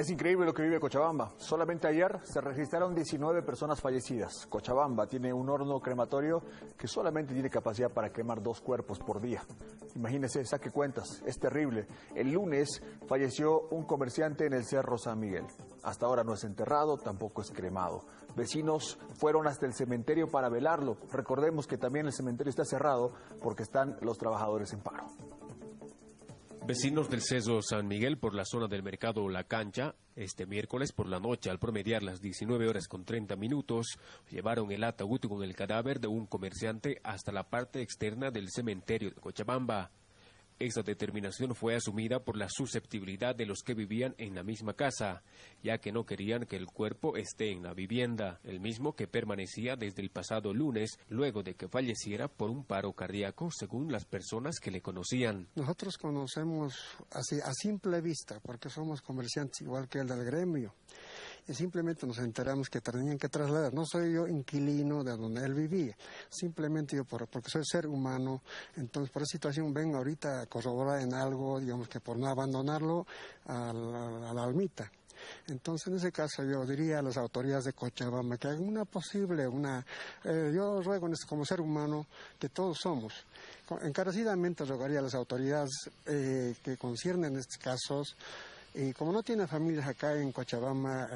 Es increíble lo que vive Cochabamba. Solamente ayer se registraron 19 personas fallecidas. Cochabamba tiene un horno crematorio que solamente tiene capacidad para quemar dos cuerpos por día. Imagínese, saque cuentas, es terrible. El lunes falleció un comerciante en el Cerro San Miguel. Hasta ahora no es enterrado, tampoco es cremado. Vecinos fueron hasta el cementerio para velarlo. Recordemos que también el cementerio está cerrado porque están los trabajadores en paro. Vecinos del Ceso San Miguel por la zona del mercado La Cancha, este miércoles por la noche, al promediar las 19 horas con 30 minutos, llevaron el ataúd con el cadáver de un comerciante hasta la parte externa del cementerio de Cochabamba. Esa determinación fue asumida por la susceptibilidad de los que vivían en la misma casa, ya que no querían que el cuerpo esté en la vivienda, el mismo que permanecía desde el pasado lunes luego de que falleciera por un paro cardíaco, según las personas que le conocían. Nosotros conocemos así a simple vista, porque somos comerciantes igual que el del gremio simplemente nos enteramos que tenían que trasladar. No soy yo inquilino de donde él vivía, simplemente yo por, porque soy ser humano, entonces por esa situación ven ahorita a corroborar en algo, digamos que por no abandonarlo a la, almita. Entonces, en ese caso, yo diría a las autoridades de Cochabamba que hagan una posible, una. Eh, yo ruego como ser humano que todos somos. Encarecidamente rogaría a las autoridades eh, que conciernen estos casos y como no tiene familias acá en Cochabamba,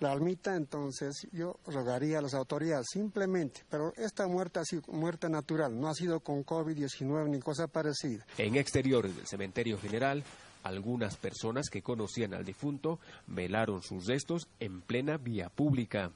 la almita, entonces yo rogaría a las autoridades simplemente, pero esta muerte ha sido muerte natural, no ha sido con COVID-19 ni cosa parecida. En exteriores del cementerio general, algunas personas que conocían al difunto velaron sus restos en plena vía pública.